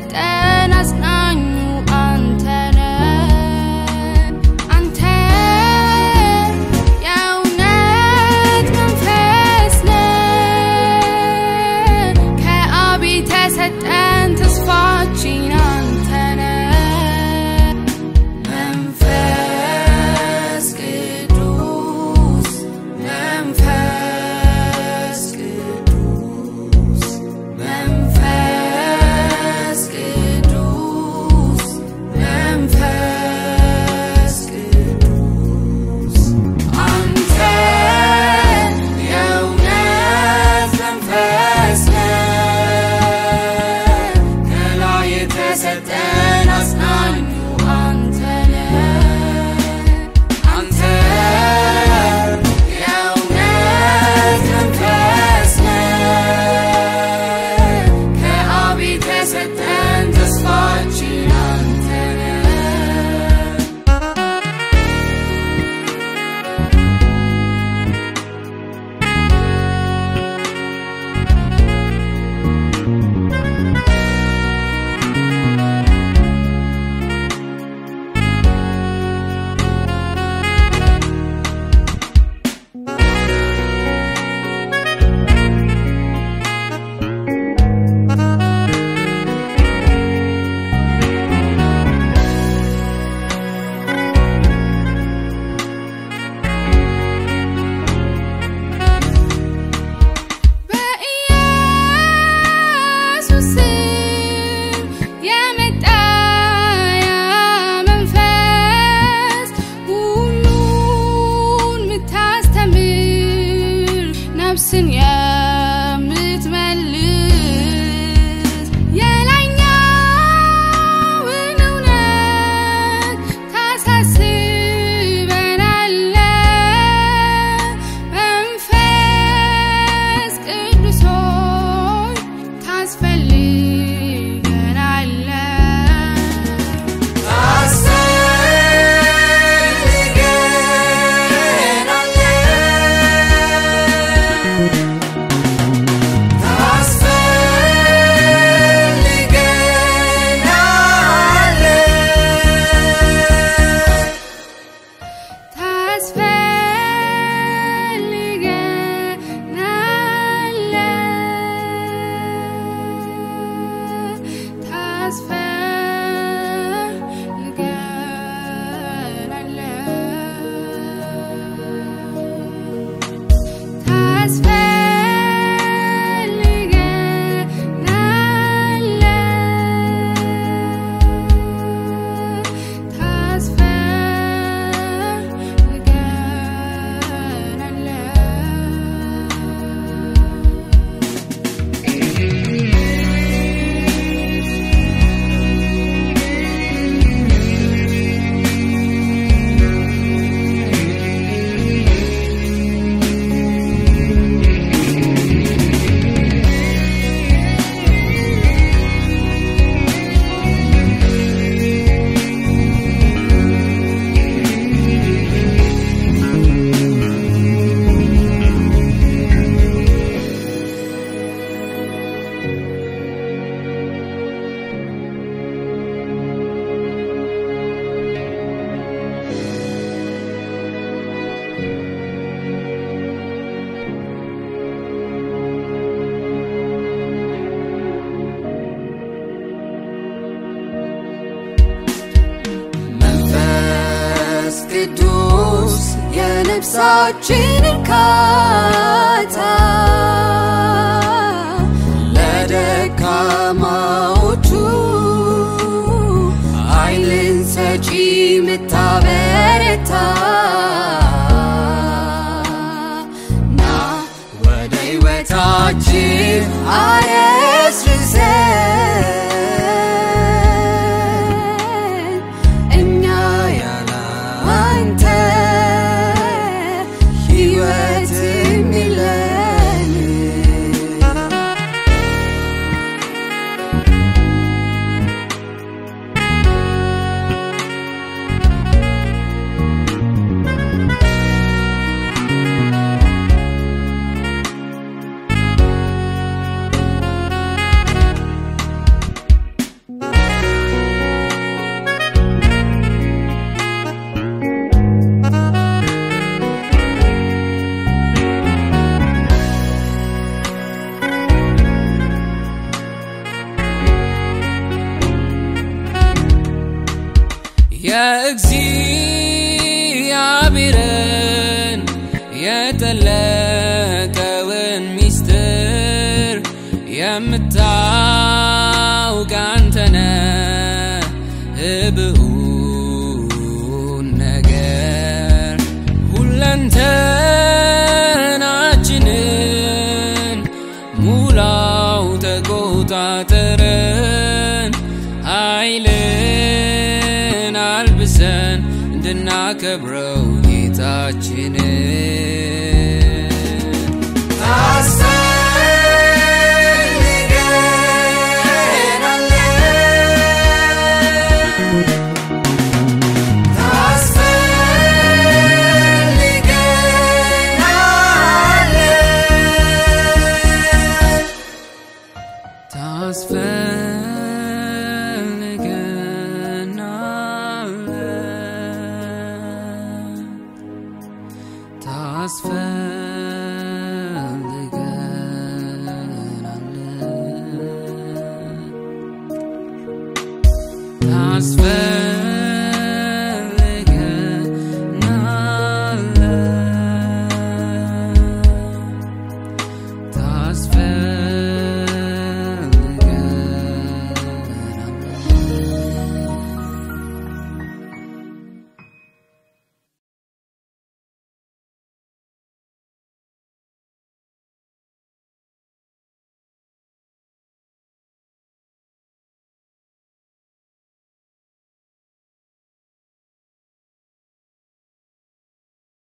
tenas na has failed. ቅዱስ የነፍሳችን እርካታ ለደካማዎቹ ኃይልን ሰጪ ምታበረታ ና ወደ ሕይወታችን የእግዚአብሔርን የጠለቀውን ሚስጥር የምታውቅ አንተነ ህብኡን እንድናከብረው ጌታችንን Atmosphere.